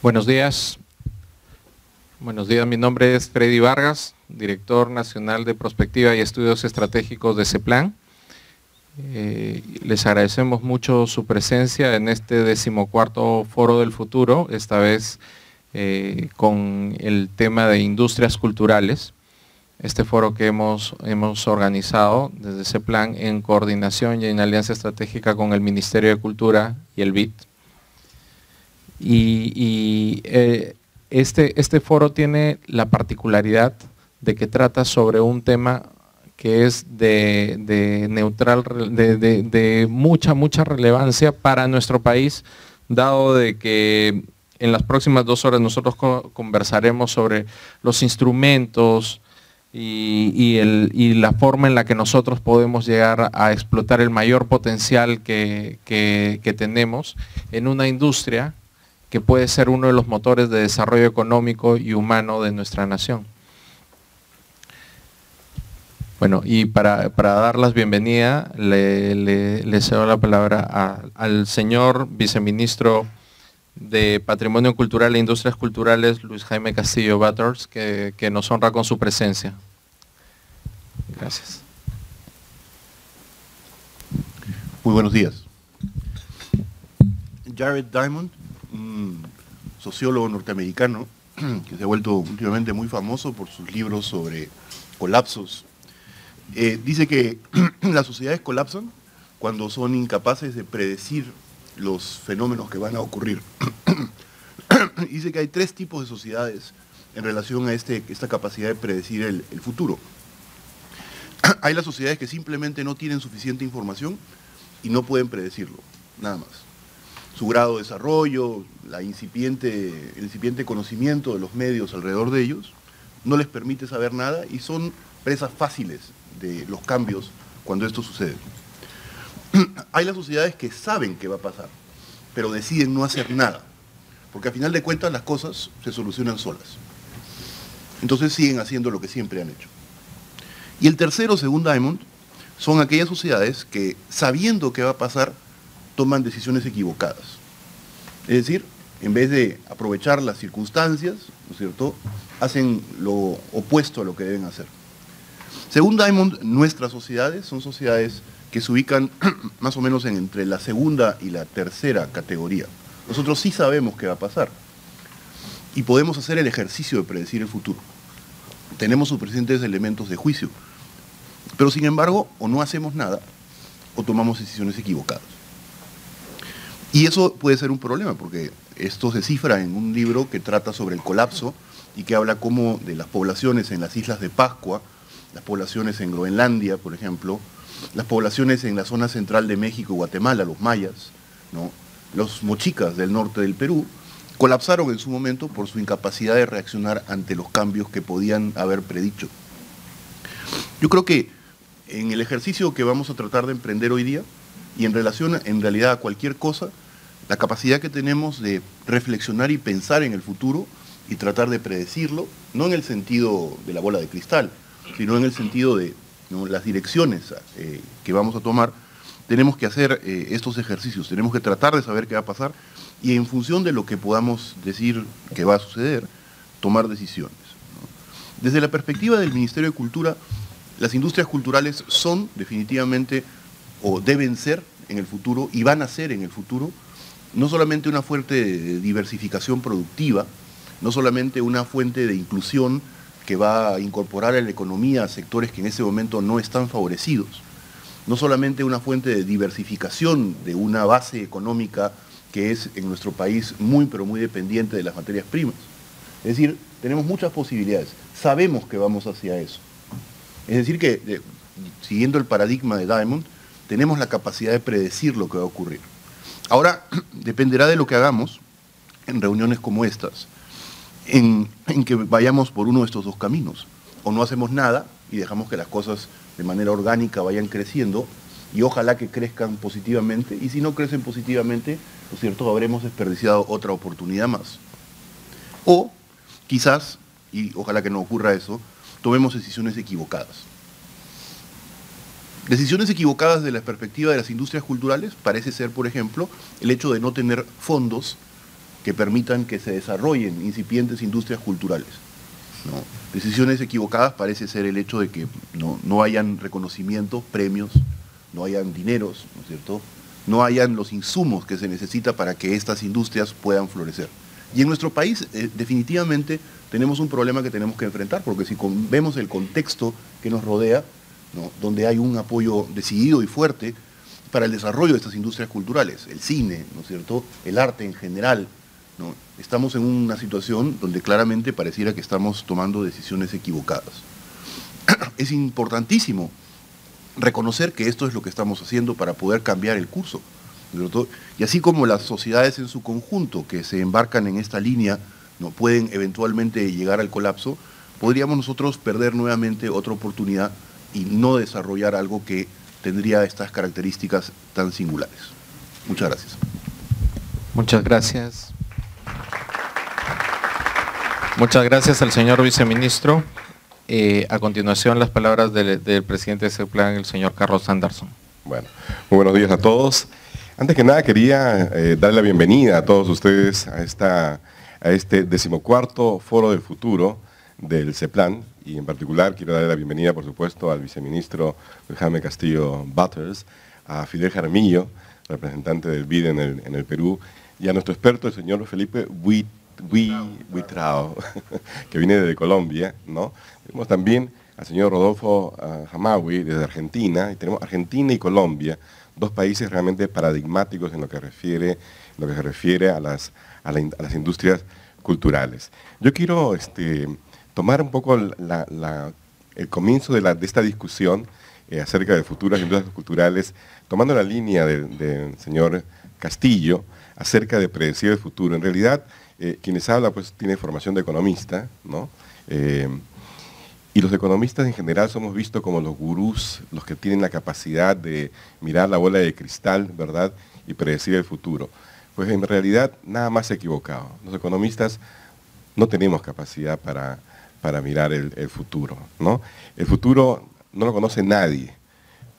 Buenos días. Buenos días, mi nombre es Freddy Vargas, director nacional de Prospectiva y Estudios Estratégicos de CEPLAN. Eh, les agradecemos mucho su presencia en este decimocuarto Foro del Futuro, esta vez eh, con el tema de industrias culturales. Este foro que hemos, hemos organizado desde CEPLAN en coordinación y en alianza estratégica con el Ministerio de Cultura y el BIT. Y, eh, este, este foro tiene la particularidad de que trata sobre un tema que es de, neutral, de, mucha, mucha relevancia para nuestro país, dado de que en las próximas dos horas nosotros conversaremos sobre los instrumentos y, la forma en la que nosotros podemos llegar a explotar el mayor potencial que, que tenemos en una industria que puede ser uno de los motores de desarrollo económico y humano de nuestra nación. Bueno, y para, dar las bienvenidas, le, cedo la palabra al señor viceministro de Patrimonio Cultural e Industrias Culturales, Luis Jaime Castillo Butters, que, que nos honra con su presencia. Gracias. Muy buenos días. Jared Diamond, un sociólogo norteamericano que se ha vuelto últimamente muy famoso por sus libros sobre colapsos eh, dice que las sociedades colapsan cuando son incapaces de predecir los fenómenos que van a ocurrir. dice que hay tres tipos de sociedades en relación a este, esta capacidad de predecir el, el futuro. hay las sociedades que simplemente no tienen suficiente información y no pueden predecirlo, nada más. Su grado de desarrollo, la incipiente, el incipiente conocimiento de los medios alrededor de ellos, no les permite saber nada y son presas fáciles de los cambios cuando esto sucede. Hay las sociedades que saben qué va a pasar, pero deciden no hacer nada, porque a final de cuentas las cosas se solucionan solas. Entonces siguen haciendo lo que siempre han hecho. Y el tercero, según Diamond, son aquellas sociedades que, sabiendo qué va a pasar, toman decisiones equivocadas. Es decir, en vez de aprovechar las circunstancias, ¿no es cierto?, hacen lo opuesto a lo que deben hacer. Según Diamond, nuestras sociedades son sociedades que se ubican más o menos entre la segunda y la tercera categoría. Nosotros sí sabemos qué va a pasar y podemos hacer el ejercicio de predecir el futuro. Tenemos suficientes elementos de juicio, pero sin embargo, o no hacemos nada o tomamos decisiones equivocadas. Y eso puede ser un problema, porque esto se cifra en un libro que trata sobre el colapso y que habla como de las poblaciones en las islas de Pascua, las poblaciones en Groenlandia, por ejemplo, las poblaciones en la zona central de México y Guatemala, los mayas, ¿no? los mochicas del norte del Perú, colapsaron en su momento por su incapacidad de reaccionar ante los cambios que podían haber predicho. Yo creo que en el ejercicio que vamos a tratar de emprender hoy día, y en relación en realidad a cualquier cosa, la capacidad que tenemos de reflexionar y pensar en el futuro y tratar de predecirlo, no en el sentido de la bola de cristal, sino en el sentido de las direcciones eh, que vamos a tomar, tenemos que hacer eh, estos ejercicios, tenemos que tratar de saber qué va a pasar y en función de lo que podamos decir que va a suceder, tomar decisiones. Desde la perspectiva del Ministerio de Cultura, las industrias culturales son definitivamente o deben ser en el futuro y van a ser en el futuro no solamente una fuente de diversificación productiva, no solamente una fuente de inclusión que va a incorporar a la economía sectores que en ese momento no están favorecidos. No solamente una fuente de diversificación de una base económica que es en nuestro país muy pero muy dependiente de las materias primas. Es decir, tenemos muchas posibilidades, sabemos que vamos hacia eso. Es decir, que siguiendo el paradigma de Diamond, tenemos la capacidad de predecir lo que va a ocurrir. Ahora, dependerá de lo que hagamos en reuniones como estas, en, que vayamos por uno de estos dos caminos. O no hacemos nada y dejamos que las cosas de manera orgánica vayan creciendo y ojalá que crezcan positivamente. Y si no crecen positivamente, ¿no cierto?, habremos desperdiciado otra oportunidad más. O quizás, y ojalá que no ocurra eso, tomemos decisiones equivocadas. Decisiones equivocadas de la perspectiva de las industrias culturales parece ser, por ejemplo, el hecho de no tener fondos que permitan que se desarrollen incipientes industrias culturales. Decisiones equivocadas parece ser el hecho de que no, no hayan reconocimientos, premios, no hayan dineros, ¿no es cierto? No hayan los insumos que se necesita para que estas industrias puedan florecer. Y en nuestro país eh, definitivamente tenemos un problema que tenemos que enfrentar, porque si vemos el contexto que nos rodea, donde hay un apoyo decidido y fuerte para el desarrollo de estas industrias culturales, el cine, ¿no es cierto? el arte en general, estamos en una situación donde claramente pareciera que estamos tomando decisiones equivocadas. Es importantísimo reconocer que esto es lo que estamos haciendo para poder cambiar el curso. Y así como las sociedades en su conjunto que se embarcan en esta línea no pueden eventualmente llegar al colapso, podríamos nosotros perder nuevamente otra oportunidad y no desarrollar algo que tendría estas características tan singulares. Muchas gracias. Muchas gracias. Muchas gracias al señor viceministro. Eh, a continuación, las palabras del, presidente de ese plan, el señor Carlos Anderson. Bueno, muy buenos días a todos. Antes que nada, quería eh, darle la bienvenida a todos ustedes a, esta, a este decimocuarto Foro del Futuro del CEPLAN, y en particular quiero darle la bienvenida, por supuesto, al viceministro Jaime Castillo Butters, a Fidel Jaramillo, representante del BID en el, en el Perú, y a nuestro experto, el señor Felipe Buitrao, que viene de Colombia, ¿no? Tenemos también al señor Rodolfo Hamawi desde Argentina, y tenemos Argentina y Colombia, dos países realmente paradigmáticos en lo que refiere, lo que se refiere a las, a, las industrias culturales. Yo quiero este, tomar un poco el comienzo de, esta discusión eh, acerca de futuras industrias culturales, tomando la línea del señor Castillo acerca de predecir el futuro. En realidad, eh, quienes habla pues tiene formación de economista, ¿no? Eh, y los economistas en general somos vistos como los gurús, los que tienen la capacidad de mirar la bola de cristal, ¿verdad? Y predecir el futuro. Pues en realidad nada más equivocado. Los economistas no tenemos capacidad para, para mirar el, futuro, ¿no? El futuro no lo conoce nadie.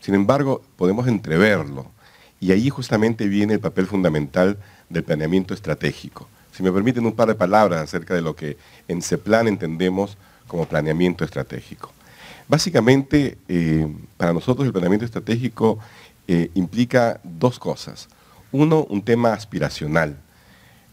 Sin embargo, podemos entreverlo. Y ahí justamente viene el papel fundamental del planeamiento estratégico. Si me permiten un par de palabras acerca de lo que en CEPLAN entendemos como planeamiento estratégico. Básicamente, eh, para nosotros el planeamiento estratégico eh, implica dos cosas. Uno, un tema aspiracional,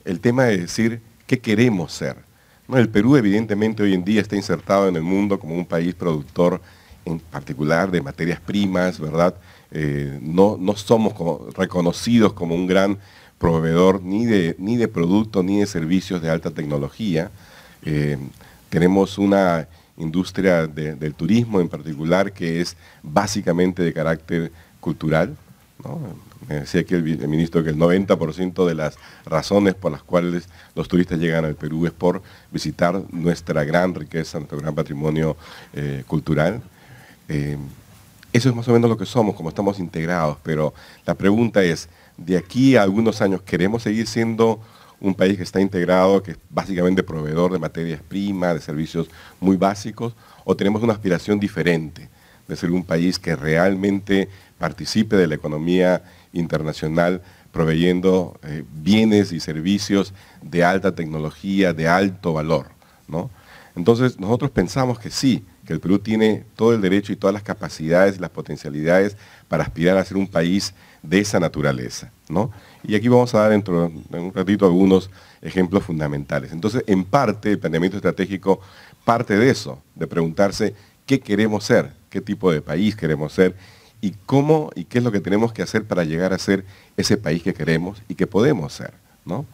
el tema de decir qué queremos ser. El Perú evidentemente hoy en día está insertado en el mundo como un país productor en particular de materias primas, ¿verdad? Eh, no, somos reconocidos como un gran proveedor ni de, ni de productos ni de servicios de alta tecnología. Tenemos una industria del turismo en particular que es básicamente de carácter cultural. Me decía que el, ministro que el 90% de las razones por las cuales los turistas llegan al Perú es por visitar nuestra gran riqueza, nuestro gran patrimonio eh, cultural. Eh, eso es más o menos lo que somos, como estamos integrados, pero la pregunta es, de aquí a algunos años, ¿queremos seguir siendo un país que está integrado, que es básicamente proveedor de materias primas, de servicios muy básicos, o tenemos una aspiración diferente de ser un país que realmente participe de la economía internacional proveyendo eh, bienes y servicios de alta tecnología, de alto valor. ¿no? Entonces nosotros pensamos que sí, que el Perú tiene todo el derecho y todas las capacidades y las potencialidades para aspirar a ser un país de esa naturaleza. ¿no? Y aquí vamos a dar dentro de un ratito algunos ejemplos fundamentales. Entonces, en parte, el planeamiento estratégico parte de eso, de preguntarse qué queremos ser, qué tipo de país queremos ser y cómo y qué es lo que tenemos que hacer para llegar a ser ese país que queremos y que podemos ser. ¿no?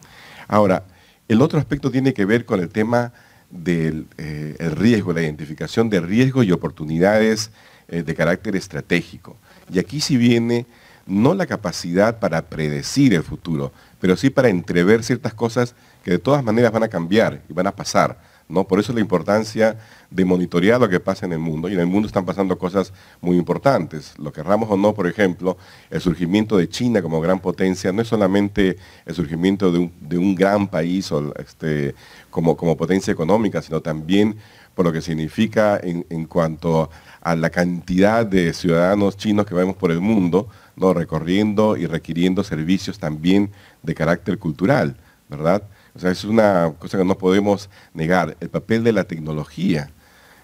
Ahora, el otro aspecto tiene que ver con el tema del eh, riesgo, la identificación de riesgos y oportunidades eh, de carácter estratégico. Y aquí sí viene no la capacidad para predecir el futuro, pero sí para entrever ciertas cosas que de todas maneras van a cambiar y van a pasar. ¿No? Por eso la importancia de monitorear lo que pasa en el mundo. Y en el mundo están pasando cosas muy importantes. Lo querramos o no, por ejemplo, el surgimiento de China como gran potencia no es solamente el surgimiento de un, gran país o este, como, como potencia económica, sino también por lo que significa en, en cuanto a la cantidad de ciudadanos chinos que vemos por el mundo, ¿no? recorriendo y requiriendo servicios también de carácter cultural, ¿verdad? O sea, es una cosa que no podemos negar. El papel de la tecnología,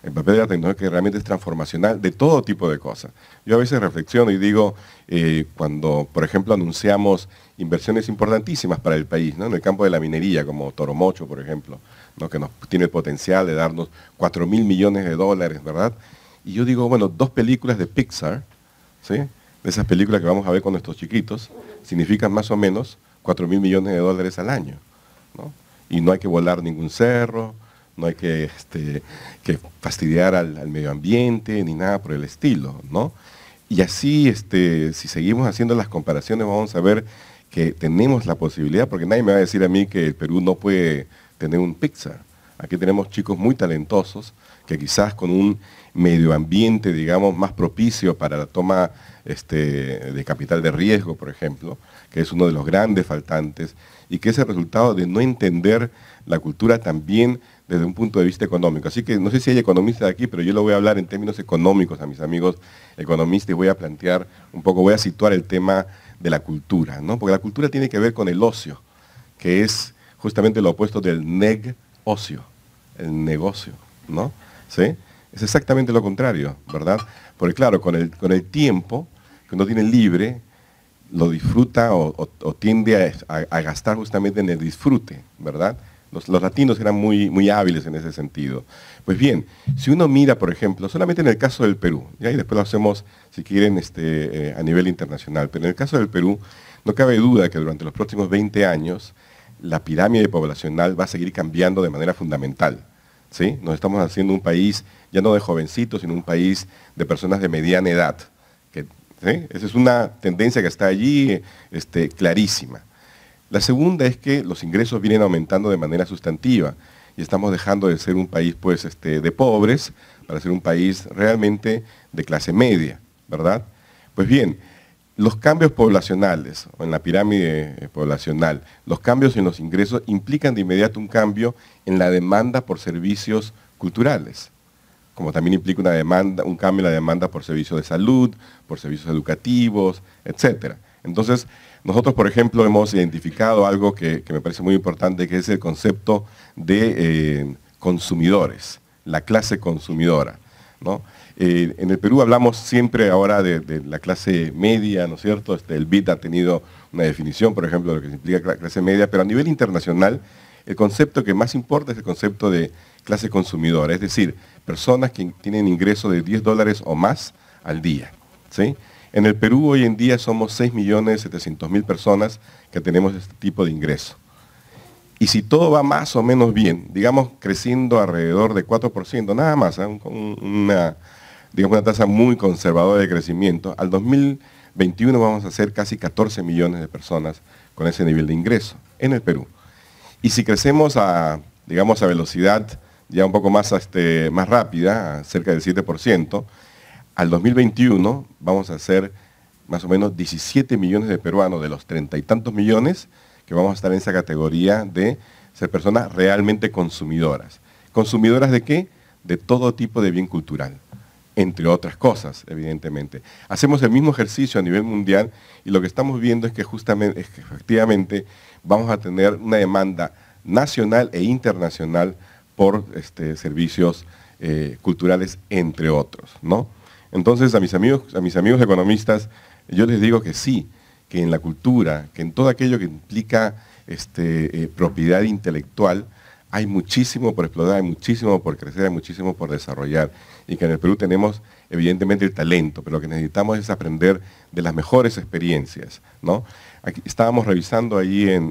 el papel de la tecnología que realmente es transformacional de todo tipo de cosas. Yo a veces reflexiono y digo, eh, cuando, por ejemplo, anunciamos inversiones importantísimas para el país, ¿no? en el campo de la minería, como Toromocho, por ejemplo, ¿no? que nos tiene el potencial de darnos 4 mil millones de dólares, ¿verdad? Y yo digo, bueno, dos películas de Pixar, ¿sí? de esas películas que vamos a ver con nuestros chiquitos, significan más o menos 4 mil millones de dólares al año. Y no hay que volar ningún cerro, no hay que, este, que fastidiar al, medio ambiente ni nada por el estilo. ¿no? Y así, este, si seguimos haciendo las comparaciones, vamos a ver que tenemos la posibilidad, porque nadie me va a decir a mí que el Perú no puede tener un Pixar. Aquí tenemos chicos muy talentosos que quizás con un medio ambiente, digamos, más propicio para la toma este, de capital de riesgo, por ejemplo, que es uno de los grandes faltantes, y que es el resultado de no entender la cultura también desde un punto de vista económico. Así que no sé si hay economistas aquí, pero yo lo voy a hablar en términos económicos a mis amigos economistas y voy a plantear un poco, voy a situar el tema de la cultura, ¿no? porque la cultura tiene que ver con el ocio, que es justamente lo opuesto del neg-ocio, el negocio. ¿no? ¿Sí? Es exactamente lo contrario, ¿verdad? Porque claro, con el, con el tiempo que uno tiene libre, lo disfruta o, tiende a, gastar justamente en el disfrute, ¿verdad? Los, latinos eran muy, muy hábiles en ese sentido. Pues bien, si uno mira, por ejemplo, solamente en el caso del Perú, y después lo hacemos, si quieren, este, eh, a nivel internacional, pero en el caso del Perú, no cabe duda que durante los próximos 20 años la pirámide poblacional va a seguir cambiando de manera fundamental. ¿Sí? Nos estamos haciendo un país ya no de jovencitos, sino un país de personas de mediana edad. Esa es una tendencia que está allí este, clarísima. La segunda es que los ingresos vienen aumentando de manera sustantiva y estamos dejando de ser un país pues, este, de pobres para ser un país realmente de clase media, ¿verdad? Pues bien, los cambios poblacionales, o en la pirámide eh, poblacional, los cambios en los ingresos implican de inmediato un cambio en la demanda por servicios culturales, como también implica una demanda, un cambio en la demanda por servicios de salud, por servicios educativos, etc. Entonces, nosotros, por ejemplo, hemos identificado algo que, me parece muy importante, que es el concepto de eh, consumidores, la clase consumidora. ¿no? Eh, en el Perú hablamos siempre ahora de, la clase media, ¿no es cierto? Este, el BIT ha tenido una definición, por ejemplo, de lo que implica la clase media, pero a nivel internacional el concepto que más importa es el concepto de clase consumidora, es decir, personas que tienen ingresos de 10 dólares o más al día. ¿sí? En el Perú hoy en día somos 6.700.000 personas que tenemos este tipo de ingreso. Y si todo va más o menos bien, digamos creciendo alrededor de 4%, nada más, ¿eh? una digamos, una tasa muy conservadora de crecimiento, al 2021 vamos a ser casi 14 millones de personas con ese nivel de ingreso en el Perú. Y si crecemos a, digamos, a velocidad ya un poco más, este, más rápida, cerca del 7%, al 2021 vamos a ser más o menos 17 millones de peruanos de los treinta y tantos millones que vamos a estar en esa categoría de ser personas realmente consumidoras. ¿Consumidoras de qué? De todo tipo de bien cultural entre otras cosas, evidentemente. Hacemos el mismo ejercicio a nivel mundial y lo que estamos viendo es que justamente, efectivamente, vamos a tener una demanda nacional e internacional por este, servicios eh, culturales, entre otros. ¿no? Entonces, a mis, amigos, a mis amigos economistas, yo les digo que sí, que en la cultura, que en todo aquello que implica este, eh, propiedad intelectual, hay muchísimo por explotar, hay muchísimo por crecer, hay muchísimo por desarrollar. Y que en el Perú tenemos evidentemente el talento, pero lo que necesitamos es aprender de las mejores experiencias. ¿no? Estábamos revisando ahí en,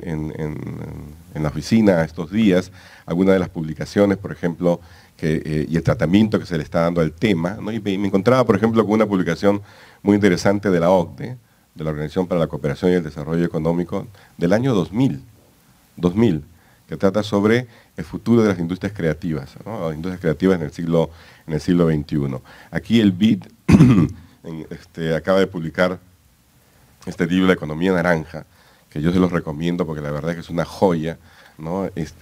la oficina estos días algunas de las publicaciones, por ejemplo, eh, y el tratamiento que se le está dando al tema. Y me, encontraba, por ejemplo, con una publicación muy interesante de la OCDE, de la Organización para la Cooperación y el Desarrollo Económico, del año 2000. 2000 que trata sobre el futuro de las industrias creativas, las industrias creativas en el siglo, en el siglo XXI. Aquí el BID este, acaba de publicar este libro, La Economía Naranja, que yo se los recomiendo porque la verdad es que es una joya,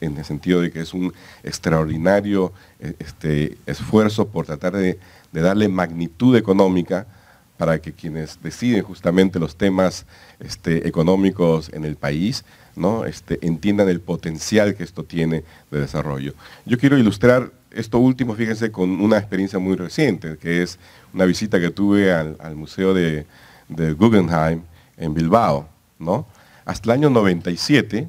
en el sentido de que es un extraordinario e, este, esfuerzo por tratar de, darle magnitud económica para que quienes deciden justamente los temas este, económicos en el país Este, entiendan el potencial que esto tiene de desarrollo. Yo quiero ilustrar esto último, fíjense, con una experiencia muy reciente, que es una visita que tuve al, Museo de, Guggenheim en Bilbao. Hasta el año 97,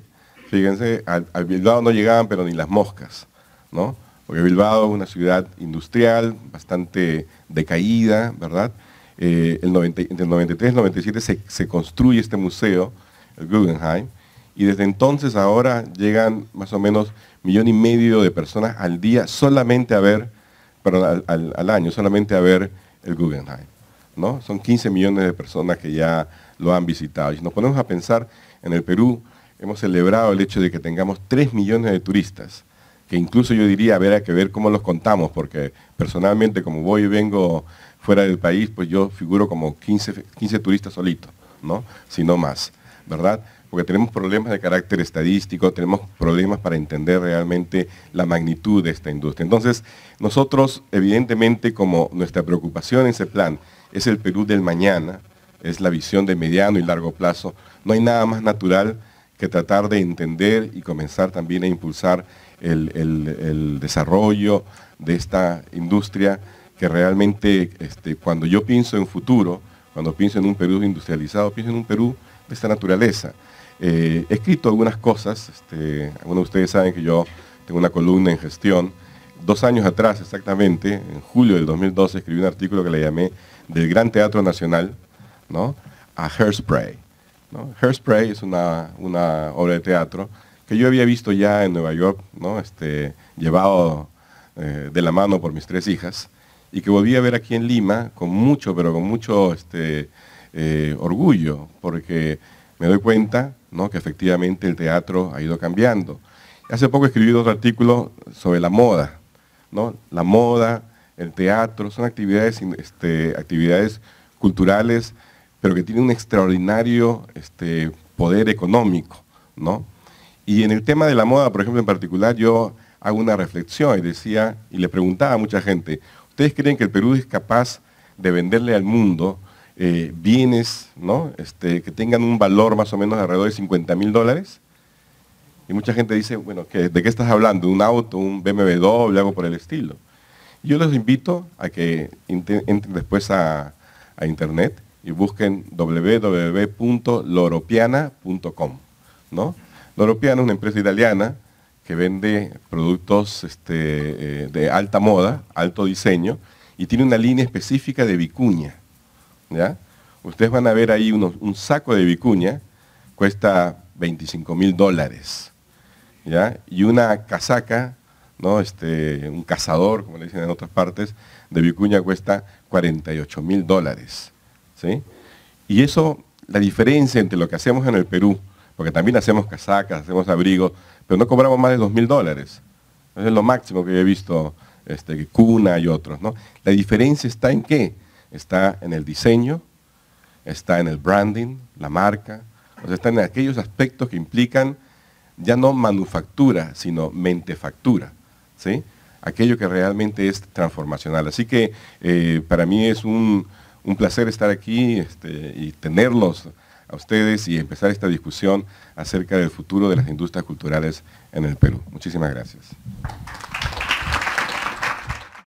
fíjense, a, Bilbao no llegaban pero ni las moscas, ¿no? porque Bilbao es una ciudad industrial, bastante decaída, ¿verdad? Eh, el entre el 93 y el 97 se, se construye este museo, el Guggenheim, y desde entonces ahora llegan más o menos millón y medio de personas al día solamente a ver, perdón, al, año, solamente a ver el Guggenheim. ¿no? Son 15 millones de personas que ya lo han visitado. Y si nos ponemos a pensar, en el Perú hemos celebrado el hecho de que tengamos 3 millones de turistas, que incluso yo diría, habrá que ver cómo los contamos, porque personalmente como voy y vengo fuera del país, pues yo figuro como 15, 15 turistas solitos, ¿no? Si no más, ¿verdad? porque tenemos problemas de carácter estadístico, tenemos problemas para entender realmente la magnitud de esta industria. Entonces, nosotros, evidentemente, como nuestra preocupación en ese plan es el Perú del mañana, es la visión de mediano y largo plazo, no hay nada más natural que tratar de entender y comenzar también a impulsar el, desarrollo de esta industria que realmente, este, cuando yo pienso en futuro, cuando pienso en un Perú industrializado, pienso en un Perú esta naturaleza. Eh, he escrito algunas cosas, este, algunos de ustedes saben que yo tengo una columna en gestión. Dos años atrás, exactamente, en julio del 2012, escribí un artículo que le llamé Del Gran Teatro Nacional ¿no? a Hairspray. ¿no? Hairspray es una, obra de teatro que yo había visto ya en Nueva York, ¿no? este, llevado eh, de la mano por mis tres hijas, y que volví a ver aquí en Lima con mucho, pero con mucho este, eh, orgullo, porque me doy cuenta que efectivamente el teatro ha ido cambiando. Hace poco escribí otro artículo sobre la moda. ¿no? La moda, el teatro, son actividades, este, actividades culturales, pero que tienen un extraordinario este, poder económico. ¿no? Y en el tema de la moda, por ejemplo, en particular, yo hago una reflexión y decía, y le preguntaba a mucha gente, ¿ustedes creen que el Perú es capaz de venderle al mundo eh, bienes ¿no? Este, que tengan un valor más o menos alrededor de 50 mil dólares. Y mucha gente dice, bueno, ¿de qué estás hablando? ¿Un auto, un BMW, algo por el estilo? Yo les invito a que entren después a, internet y busquen www.loropiana.com. ¿no? Loropiana es una empresa italiana que vende productos este, eh, de alta moda, alto diseño, y tiene una línea específica de vicuña. ¿Ya? Ustedes van a ver ahí un saco de vicuña, cuesta 25 mil dólares, ¿ya? Y una casaca, ¿no? Este, un cazador, como le dicen en otras partes, de vicuña cuesta 48 mil dólares, ¿sí? Y eso, la diferencia entre lo que hacemos en el Perú, porque también hacemos casacas, hacemos abrigos, pero no cobramos más de 2 mil dólares. Es lo máximo que he visto, este, Cuna y otros, ¿no? La diferencia está en qué? Está en el diseño, está en el branding, la marca, o sea, está en aquellos aspectos que implican ya no manufactura, sino mentefactura, ¿sí? aquello que realmente es transformacional. Así que eh, para mí es un, placer estar aquí este, y tenerlos a ustedes y empezar esta discusión acerca del futuro de las industrias culturales en el Perú. Muchísimas gracias.